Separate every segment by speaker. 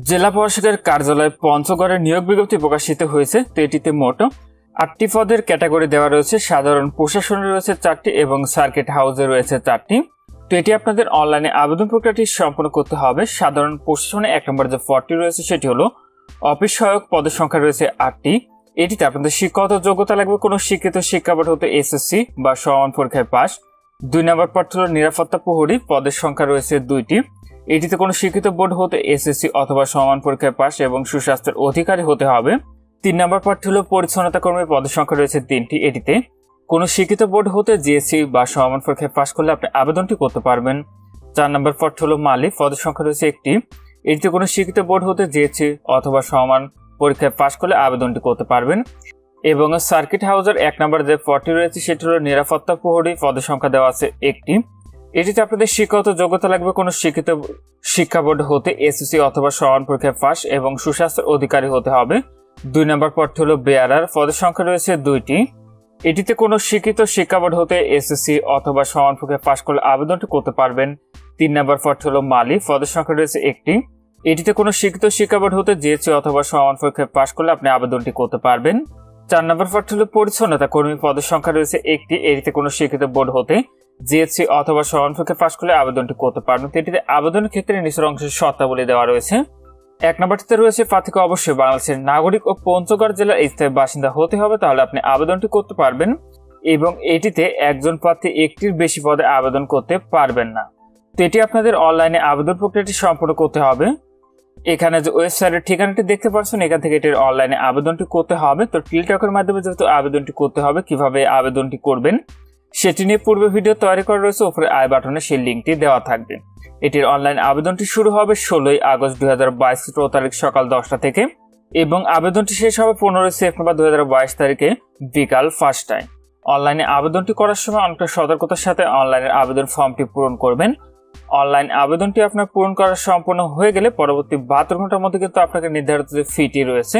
Speaker 1: জেলা প্রশাসকের কার্যালয় পঞ্চগড়ের নিয়োগ বিজ্ঞপ্তি প্রকাশিত হয়েছে। তো এটিতে মোট আটটি পদের ক্যাটাগরি দেওয়া রয়েছে। সাধারণ প্রশাসনে রয়েছে চারটি এবং সার্কিট হাউসে রয়েছে চারটি। তো এটি আপনাদের অনলাইনে আবেদন প্রক্রিয়াটি সম্পন্ন করতে হবে। সাধারণ প্রশাসনে এক নম্বর যে ফর্টি রয়েছে সেটি হলো অফিস সহায়ক পদের সংখ্যা রয়েছে আটটি। এটিতে আপনাদের শিক্ষাগত যোগ্যতা লাগবে। কোনো শিক্ষিত শিক্ষা বোর্ড হতে এসএসসি বা সমান পরীক্ষায় পাস দুই নম্বর পদ হলো নিরাপত্তা প্রহরী। পদের সংখ্যা রয়েছে দুইটি। এটিতে কোনো শিক্ষিত বোর্ড হতে এসএসসি অথবা সমান পরীক্ষায় পাশ এবং সুস্বাস্থ্যের অধিকারী হতে হবে। তিন নম্বর পদটি হলো পরিচ্ছন্নতা কর্মীর পদের সংখ্যা রয়েছে তিনটি। এটিতে কোনো শিক্ষিত বোর্ড হতে জিএসসি বা সমান পরীক্ষায় পাশ করলে আপনি আবেদনটি করতে পারবেন। চার নম্বর পদটি হলো মালিক পদের সংখ্যা রয়েছে একটি। এটিতে কোনো শিক্ষিত বোর্ড হতে জিএসসি অথবা সমান পরীক্ষায় পাশ করলে আবেদনটি করতে পারবেন। এবং সার্কিট হাউসের এক নম্বর যে পদটি রয়েছে, সেটি হলো নিরাপত্তা প্রহরী, পদের সংখ্যা দেওয়া আছে একটি। এটিতে আপনাদের শিক্ষাগত যোগ্যতা লাগবে কোনো শিক্ষিত শিক্ষা বোর্ড হতে এসএসসি অথবা সমান পরীক্ষায় পাস এবং সুস্বাস্থ্যের অধিকারী হতে হবে। দুই নম্বর পদটি হলো বেয়ারার। পদের সংখ্যা রয়েছে দুইটি। এটিতে কোনো শিক্ষিত শিক্ষা বোর্ড হতে এসএসসি অথবা সমান পরীক্ষায় পাশ করলে আবেদনটি করতে পারবেন। তিন নম্বর পদটি হলো মালি। পদের সংখ্যা রয়েছে একটি। এটিতে কোনো শিক্ষিত শিক্ষা বোর্ড হতে জিএসসি অথবা সমান পরীক্ষায় পাশ করলে আপনি আবেদনটি করতে পারবেন। চার নম্বর পদটি হলো পরিচ্ছন্নতা কর্মী। পদের সংখ্যা রয়েছে একটি। এটিতে কোনো শিক্ষিত বোর্ড হতে জিএসসি অথবা পরীক্ষায় পাশ করলে আবেদনটি করতে পারবেন তো এটিতে আবেদনের ক্ষেত্রে নিচের অংশে শর্তাবলী দেওয়া রয়েছে। এক নম্বরটিতে রয়েছে প্রার্থীকে অবশ্যই বাংলাদেশের নাগরিক ও পঞ্চগড় জেলার স্থায়ী বাসিন্দা হতে হবে, তাহলে আপনি আবেদনটি করতে পারবেন এবং এটিতে একজন প্রার্থী একটির বেশি পদে আবেদন করতে পারবেন না। তো এটি আপনাদের অনলাইনে আবেদন প্রক্রিয়াটি সম্পূর্ণ করতে হবে। এখানে যে ওয়েবসাইটের ঠিকানাটি দেখতে পাচ্ছেন, এখান থেকে এটির অনলাইনে আবেদনটি করতে হবে। তো টিলটকের মাধ্যমে যেহেতু আবেদনটি করতে হবে, কীভাবে আবেদনটি করবেন সেটি নিয়ে পূর্বে ভিডিও তৈরি করা রয়েছে, উপরে আই বাটনে সেই লিঙ্কটি দেওয়া থাকবে। এটির অনলাইন আবেদনটি শুরু হবে ষোলোই আগস্ট দুই হাজার বাইশ তারিখ সকাল দশটা থেকে এবং আবেদনটি শেষ হবে পনেরোই সেপ্টেম্বর দুই হাজার বাইশ তারিখে বিকাল পাঁচটায়। অনলাইনে আবেদনটি করার সময় অনেকটা সতর্কতার সাথে অনলাইনের আবেদন ফর্মটি পূরণ করবেন। অনলাইন আবেদনটি আপনার পূরণ করা সম্পূর্ণ হয়ে গেলে পরবর্তী বাহাত্তর ঘণ্টার মধ্যে কিন্তু আপনাকে নির্ধারিত যে ফিটি রয়েছে,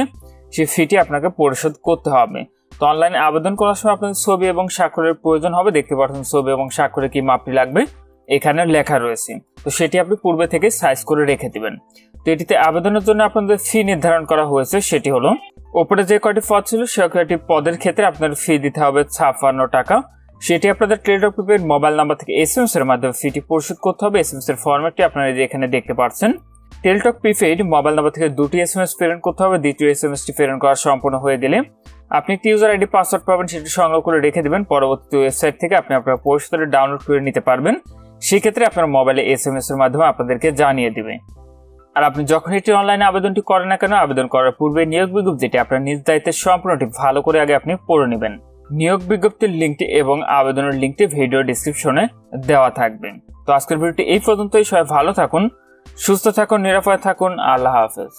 Speaker 1: সেই ফিটি আপনাকে পরিশোধ করতে হবে। তো অনলাইনে আবেদন করার সময় আপনাদের ছবি এবং স্বাক্ষরের প্রয়োজন হবে, দেখতে পাচ্ছেন ছবি এবং স্বাক্ষরে কি মাপটি লাগবে, এখানে লেখা রয়েছে। তো সেটি আপনি পূর্বে থেকে সাইজ করে রেখে দিবেন। তো এটিতে আবেদনের জন্য আপনাদের ফি নির্ধারণ করা হয়েছে, সেটি হলো, ওপরে যে কয়টি পদ ছিল, সে কয়টি পদের ক্ষেত্রে আপনার ফি দিতে হবে ছাপ্পান্ন টাকা। সেটি আপনাদের ট্রেড অফ মোবাইল নাম্বার থেকে এস এর মাধ্যমে ফিটি পরিশোধ করতে হবে। এস এর ফর্মেটটি আপনারা এখানে দেখতে পাচ্ছেন। টেলটক প্রিপেড মোবাইল নাম্বার থেকে দুটি এস এম এস প্রেরণ করতে হবে, দ্বিতীয় এস এম এস টি প্রেরণ করা সম্পূর্ণ হয়ে গেলে আপনি একটি ইউজার আইডি পাসওয়ার্ড পাবেন, সেটি সংগ্রহ করে রেখে দেবেন। পরবর্তী ওয়েবসাইট থেকে আপনি আপনার পরিশোধটা ডাউনলোড করে নিতে পারবেন। সেক্ষেত্রে আপনার মোবাইলে এস এম এস এর মাধ্যমে আপনাদেরকে জানিয়ে দেবে। আর আপনি যখন এটি অনলাইনে আবেদনটি করেন না কেন, আবেদন করার পূর্বে নিয়োগ বিজ্ঞপ্তিটি আপনার নিজ দায়িত্বের সম্পূর্ণটি ভালো করে আগে আপনি পড়ে নেবেন। নিয়োগ বিজ্ঞপ্তির লিঙ্কটি এবং আবেদনের লিঙ্কটি ভিডিও ডিসক্রিপশনে দেওয়া থাকবে। তো আজকের ভিডিওটি এই পর্যন্তই। সবাই ভালো থাকুন। সুস্থ থাকুন নিরাপদ থাকুন আল্লাহ হাফেজ।